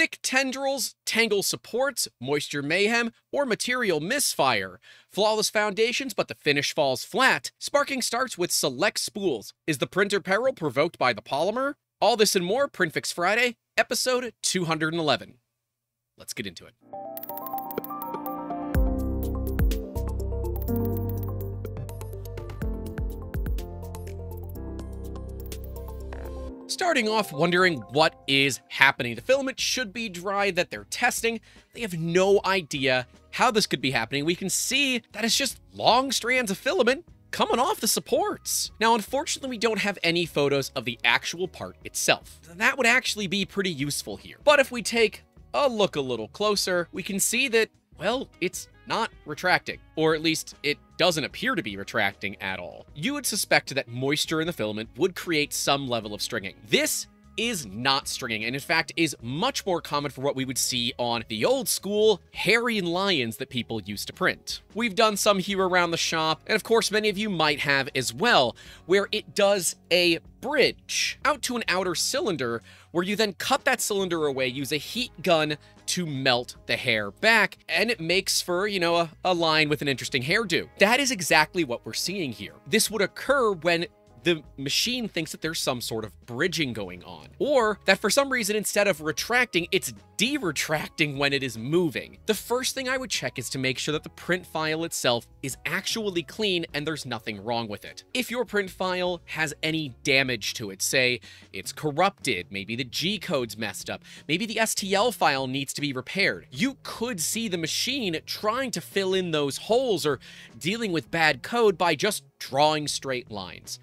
thick tendrils, tangle supports, moisture mayhem, or material misfire. Flawless foundations, but the finish falls flat. Sparking starts with select spools. Is the printer peril provoked by the polymer? All this and more, Printfix Friday, episode 211. Let's get into it. Starting off wondering what is happening. The filament should be dry that they're testing. They have no idea how this could be happening. We can see that it's just long strands of filament coming off the supports. Now, unfortunately, we don't have any photos of the actual part itself. That would actually be pretty useful here. But if we take a look a little closer, we can see that, well, it's not retracting, or at least it doesn't appear to be retracting at all. You would suspect that moisture in the filament would create some level of stringing. This is not stringing, and in fact is much more common for what we would see on the old school Hairy Lions that people used to print. We've done some here around the shop, and of course many of you might have as well, where it does a bridge out to an outer cylinder where you then cut that cylinder away, use a heat gun to melt the hair back, and it makes for, you know, a, a line with an interesting hairdo. That is exactly what we're seeing here. This would occur when the machine thinks that there's some sort of bridging going on, or that for some reason, instead of retracting, it's de-retracting when it is moving. The first thing I would check is to make sure that the print file itself is actually clean and there's nothing wrong with it. If your print file has any damage to it, say it's corrupted, maybe the G-code's messed up, maybe the STL file needs to be repaired, you could see the machine trying to fill in those holes or dealing with bad code by just drawing straight lines.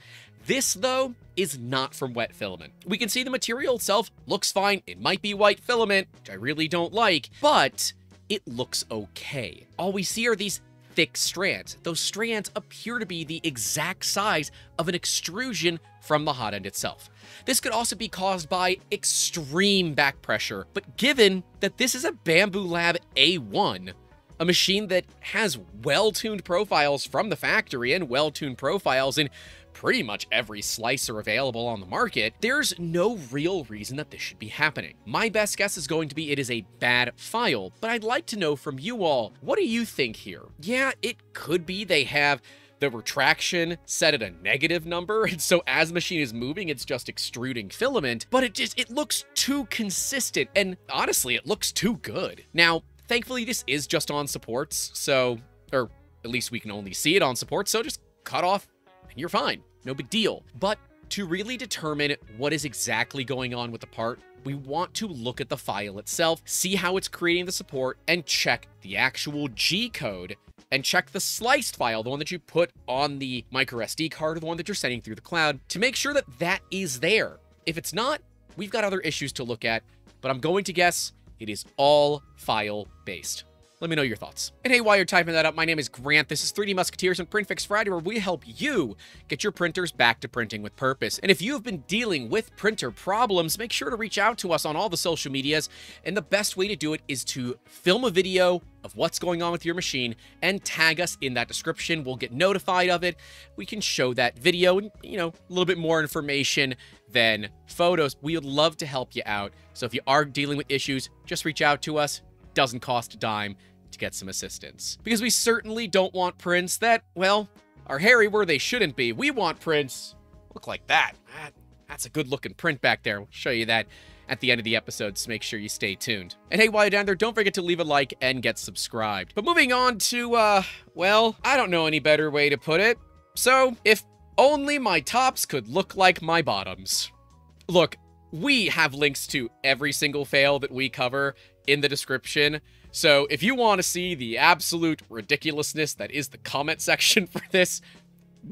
This, though, is not from wet filament. We can see the material itself looks fine. It might be white filament, which I really don't like, but it looks okay. All we see are these thick strands. Those strands appear to be the exact size of an extrusion from the hot end itself. This could also be caused by extreme back pressure, but given that this is a Bambu Lab A1, a machine that has well-tuned profiles from the factory and well-tuned profiles in pretty much every slicer available on the market, there's no real reason that this should be happening. My best guess is going to be it is a bad file, but I'd like to know from you all, what do you think here? Yeah, it could be they have the retraction set at a negative number, and so as the machine is moving, it's just extruding filament, but it just, it looks too consistent, and honestly, it looks too good. Now, Thankfully, this is just on supports, so, or at least we can only see it on supports, so just cut off you're fine. No big deal. But to really determine what is exactly going on with the part, we want to look at the file itself, see how it's creating the support, and check the actual G code and check the sliced file, the one that you put on the micro SD card or the one that you're sending through the cloud, to make sure that that is there. If it's not, we've got other issues to look at, but I'm going to guess it is all file-based. Let me know your thoughts. And hey, while you're typing that up, my name is Grant. This is 3D Musketeers and Printfix Friday, where we help you get your printers back to printing with purpose. And if you've been dealing with printer problems, make sure to reach out to us on all the social medias. And the best way to do it is to film a video of what's going on with your machine and tag us in that description. We'll get notified of it. We can show that video and, you know, a little bit more information than photos. We would love to help you out. So if you are dealing with issues, just reach out to us doesn't cost a dime to get some assistance. Because we certainly don't want prints that, well, are hairy where they shouldn't be. We want prints look like that. that that's a good looking print back there. We'll show you that at the end of the episode, so make sure you stay tuned. And hey, while you're down there, don't forget to leave a like and get subscribed. But moving on to, uh, well, I don't know any better way to put it. So, if only my tops could look like my bottoms. Look, we have links to every single fail that we cover in the description. So if you want to see the absolute ridiculousness that is the comment section for this,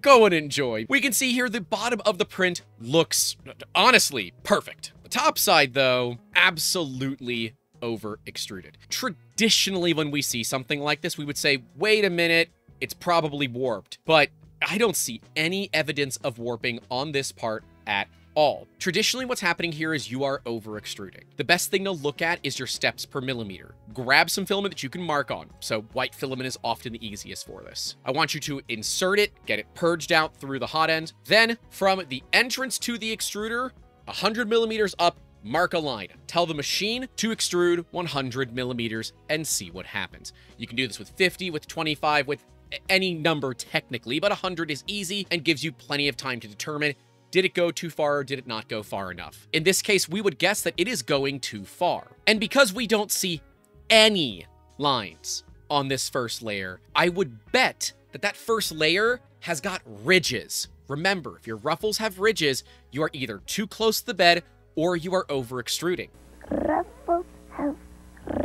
go and enjoy. We can see here the bottom of the print looks honestly perfect. The top side though, absolutely over extruded. Traditionally, when we see something like this, we would say, wait a minute, it's probably warped. But I don't see any evidence of warping on this part at all. Traditionally, what's happening here is you are over extruding. The best thing to look at is your steps per millimeter. Grab some filament that you can mark on. So white filament is often the easiest for this. I want you to insert it, get it purged out through the hot end. Then from the entrance to the extruder, 100 millimeters up, mark a line, tell the machine to extrude 100 millimeters and see what happens. You can do this with 50, with 25, with any number technically, but 100 is easy and gives you plenty of time to determine did it go too far or did it not go far enough? In this case, we would guess that it is going too far. And because we don't see any lines on this first layer, I would bet that that first layer has got ridges. Remember, if your ruffles have ridges, you are either too close to the bed or you are over extruding. Ruffles have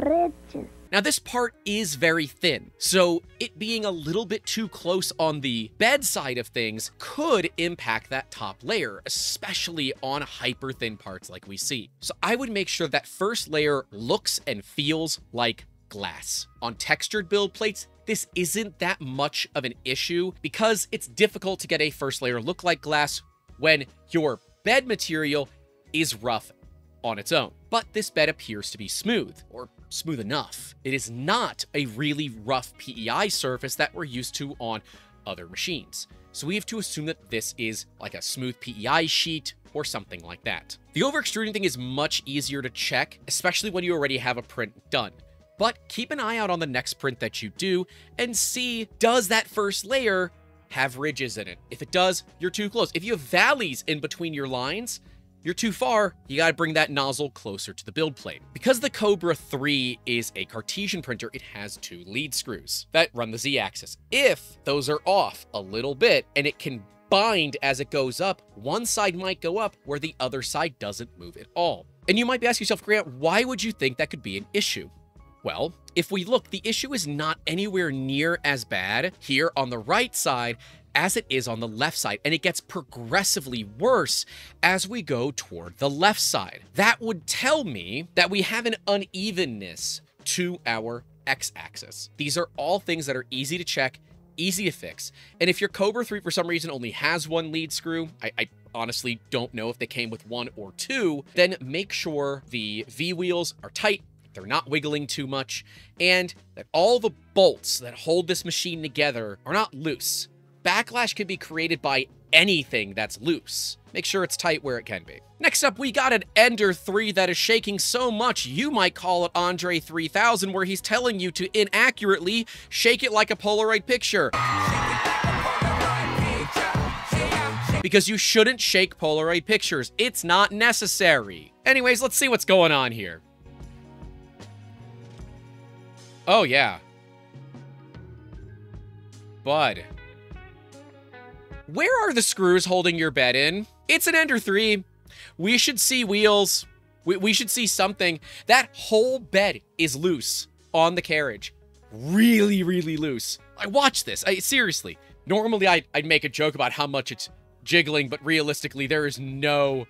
ridges. Now, this part is very thin, so it being a little bit too close on the bed side of things could impact that top layer, especially on hyper thin parts like we see. So I would make sure that first layer looks and feels like glass. On textured build plates, this isn't that much of an issue because it's difficult to get a first layer look like glass when your bed material is rough on its own. But this bed appears to be smooth, or smooth enough. It is not a really rough PEI surface that we're used to on other machines. So we have to assume that this is like a smooth PEI sheet or something like that. The over extruding thing is much easier to check, especially when you already have a print done. But keep an eye out on the next print that you do and see, does that first layer have ridges in it? If it does, you're too close. If you have valleys in between your lines, you're too far, you gotta bring that nozzle closer to the build plate. Because the Kobra 3 is a Cartesian printer, it has two lead screws that run the Z-axis. If those are off a little bit and it can bind as it goes up, one side might go up where the other side doesn't move at all. And you might be asking yourself, Grant, why would you think that could be an issue? Well, if we look, the issue is not anywhere near as bad here on the right side as it is on the left side, and it gets progressively worse as we go toward the left side. That would tell me that we have an unevenness to our x-axis. These are all things that are easy to check, easy to fix, and if your Kobra 3 for some reason only has one lead screw, I, I honestly don't know if they came with one or two, then make sure the V-wheels are tight, they're not wiggling too much, and that all the bolts that hold this machine together are not loose backlash can be created by anything that's loose. Make sure it's tight where it can be. Next up, we got an Ender 3 that is shaking so much you might call it Andre 3000, where he's telling you to inaccurately shake it like a Polaroid picture. Because you shouldn't shake Polaroid pictures. It's not necessary. Anyways, let's see what's going on here. Oh, yeah. Bud. Where are the screws holding your bed in? It's an Ender 3. We should see wheels. We, we should see something. That whole bed is loose on the carriage. Really, really loose. I watch this. I, seriously. Normally, I'd, I'd make a joke about how much it's jiggling, but realistically, there is no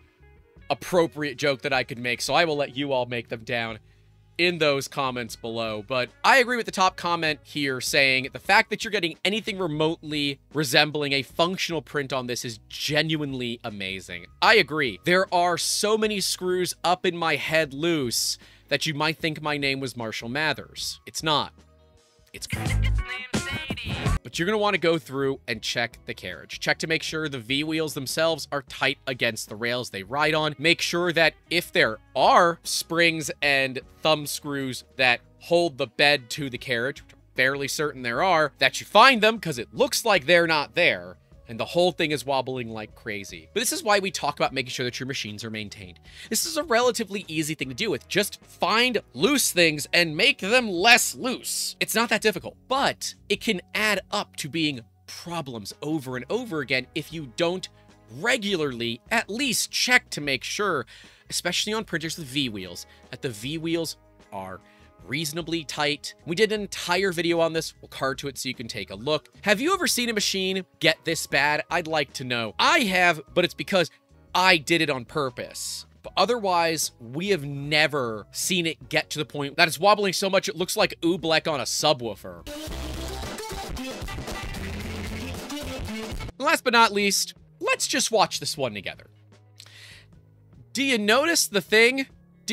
appropriate joke that I could make, so I will let you all make them down in those comments below. But I agree with the top comment here saying the fact that you're getting anything remotely resembling a functional print on this is genuinely amazing. I agree. There are so many screws up in my head loose that you might think my name was Marshall Mathers. It's not. It's but you're going to want to go through and check the carriage. Check to make sure the V-wheels themselves are tight against the rails they ride on. Make sure that if there are springs and thumb screws that hold the bed to the carriage, fairly certain there are, that you find them because it looks like they're not there and the whole thing is wobbling like crazy. But this is why we talk about making sure that your machines are maintained. This is a relatively easy thing to do with. Just find loose things and make them less loose. It's not that difficult, but it can add up to being problems over and over again if you don't regularly at least check to make sure, especially on printers with V-wheels, that the V-wheels are reasonably tight. We did an entire video on this. We'll card to it so you can take a look. Have you ever seen a machine get this bad? I'd like to know. I have, but it's because I did it on purpose. But otherwise, we have never seen it get to the point that it's wobbling so much it looks like Oobleck on a subwoofer. Last but not least, let's just watch this one together. Do you notice the thing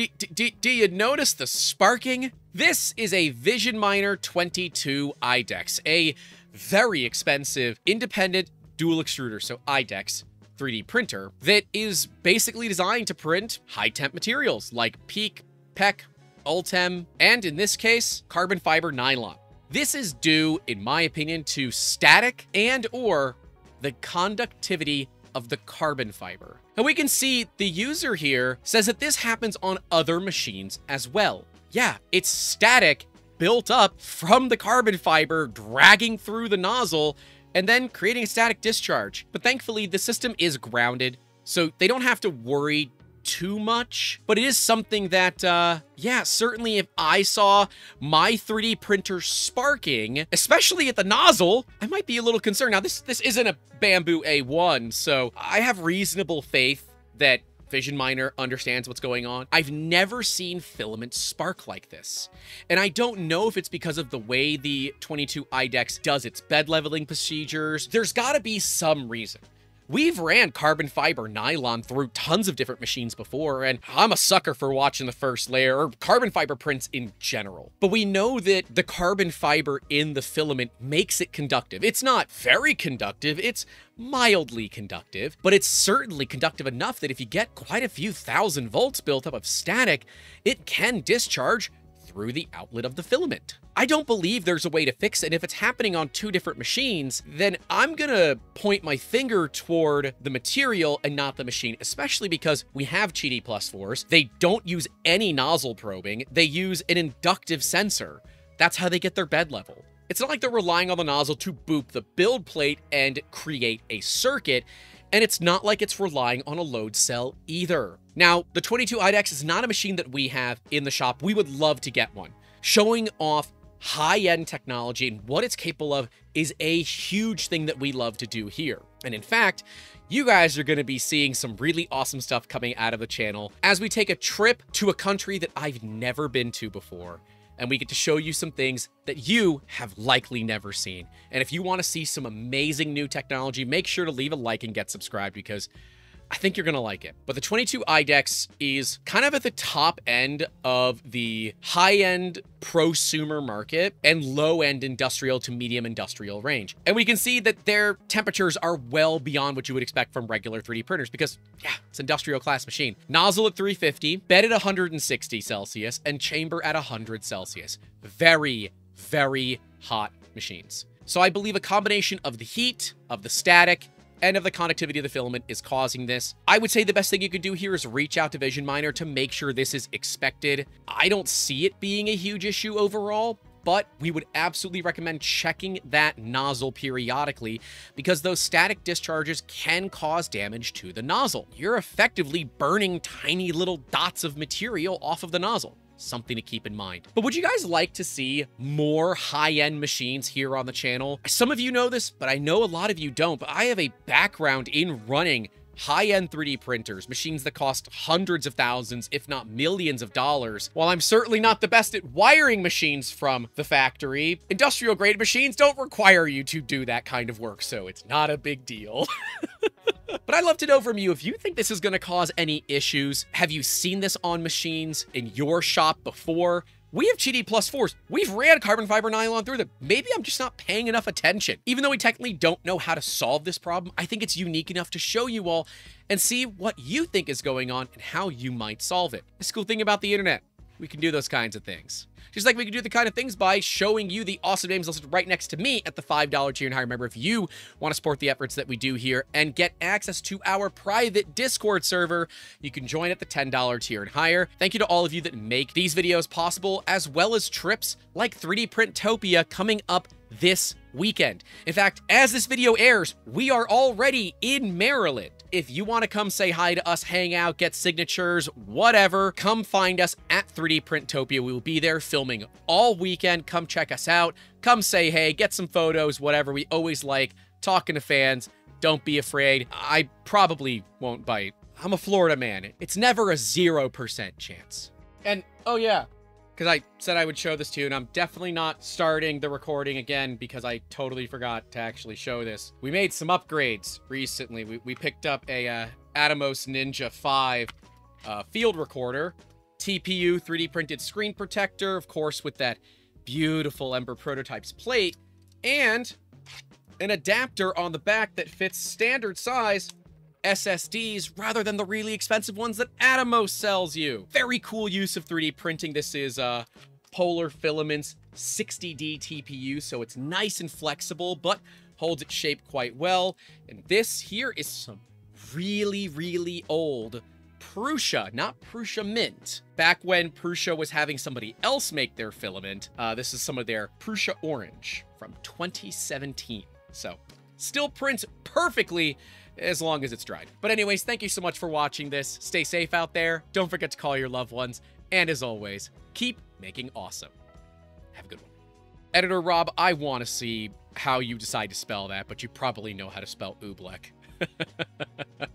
do, do, do, you notice the sparking? This is a Vision Miner 22 IDEX, a very expensive independent dual extruder, so IDEX 3D printer that is basically designed to print high temp materials like PEEK, PEKK, Ultem, and in this case, carbon fiber nylon. This is due, in my opinion, to static and or the conductivity of the carbon fiber. And we can see the user here says that this happens on other machines as well. Yeah, it's static built up from the carbon fiber dragging through the nozzle and then creating a static discharge. But thankfully, the system is grounded, so they don't have to worry too much, but it is something that, uh, yeah, certainly if I saw my 3D printer sparking, especially at the nozzle, I might be a little concerned. Now, this, this isn't a Bambu A1, so I have reasonable faith that Vision Miner understands what's going on. I've never seen filament spark like this. And I don't know if it's because of the way the 22 IDEX does its bed leveling procedures. There's gotta be some reason. We've ran carbon fiber nylon through tons of different machines before, and I'm a sucker for watching the first layer, or carbon fiber prints in general. But we know that the carbon fiber in the filament makes it conductive. It's not very conductive, it's mildly conductive, but it's certainly conductive enough that if you get quite a few thousand volts built up of static, it can discharge through the outlet of the filament. I don't believe there's a way to fix it. And if it's happening on two different machines, then I'm going to point my finger toward the material and not the machine, especially because we have Plus 4s. They don't use any nozzle probing. They use an inductive sensor. That's how they get their bed level. It's not like they're relying on the nozzle to boop the build plate and create a circuit and it's not like it's relying on a load cell either. Now, the 22 IDEX is not a machine that we have in the shop. We would love to get one. Showing off high-end technology and what it's capable of is a huge thing that we love to do here. And in fact, you guys are going to be seeing some really awesome stuff coming out of the channel as we take a trip to a country that I've never been to before and we get to show you some things that you have likely never seen. And if you want to see some amazing new technology, make sure to leave a like and get subscribed because I think you're going to like it. But the 22 IDEX is kind of at the top end of the high-end prosumer market and low-end industrial to medium industrial range. And we can see that their temperatures are well beyond what you would expect from regular 3D printers because, yeah, it's industrial class machine. Nozzle at 350, bed at 160 Celsius, and chamber at 100 Celsius. Very, very hot machines. So I believe a combination of the heat, of the static, and of the conductivity of the filament is causing this. I would say the best thing you could do here is reach out to Vision Miner to make sure this is expected. I don't see it being a huge issue overall, but we would absolutely recommend checking that nozzle periodically because those static discharges can cause damage to the nozzle. You're effectively burning tiny little dots of material off of the nozzle something to keep in mind. But would you guys like to see more high-end machines here on the channel? Some of you know this, but I know a lot of you don't, but I have a background in running high-end 3D printers, machines that cost hundreds of thousands, if not millions of dollars. While I'm certainly not the best at wiring machines from the factory, industrial-grade machines don't require you to do that kind of work, so it's not a big deal. But I'd love to know from you if you think this is going to cause any issues. Have you seen this on machines in your shop before? We have Qidi Plus 4s. We've ran carbon fiber nylon through them. Maybe I'm just not paying enough attention. Even though we technically don't know how to solve this problem, I think it's unique enough to show you all and see what you think is going on and how you might solve it. The cool thing about the internet, we can do those kinds of things. Just like we can do the kind of things by showing you the awesome names listed right next to me at the $5 tier and higher. Remember, if you want to support the efforts that we do here and get access to our private Discord server, you can join at the $10 tier and higher. Thank you to all of you that make these videos possible, as well as trips like 3D Printopia coming up this weekend. In fact, as this video airs, we are already in Maryland. If you want to come say hi to us, hang out, get signatures, whatever, come find us at 3D Printopia. We will be there filming all weekend. Come check us out. Come say hey, get some photos, whatever. We always like talking to fans. Don't be afraid. I probably won't bite. I'm a Florida man. It's never a 0% chance. And, oh yeah, because I said I would show this to you, and I'm definitely not starting the recording again because I totally forgot to actually show this. We made some upgrades recently. We, we picked up a uh, Atomos Ninja 5 uh, field recorder, TPU 3D printed screen protector, of course, with that beautiful Ember Prototypes plate, and an adapter on the back that fits standard size SSDs rather than the really expensive ones that Atomos sells you. Very cool use of 3D printing. This is uh, Polar Filaments 60D TPU, so it's nice and flexible, but holds its shape quite well. And this here is some really, really old Prusa, not Prusament. Back when Prusa was having somebody else make their filament, uh, this is some of their Prusa Orange from 2017. So, still prints perfectly as long as it's dried. But anyways, thank you so much for watching this. Stay safe out there. Don't forget to call your loved ones. And as always, keep making awesome. Have a good one. Editor Rob, I want to see how you decide to spell that, but you probably know how to spell oobleck.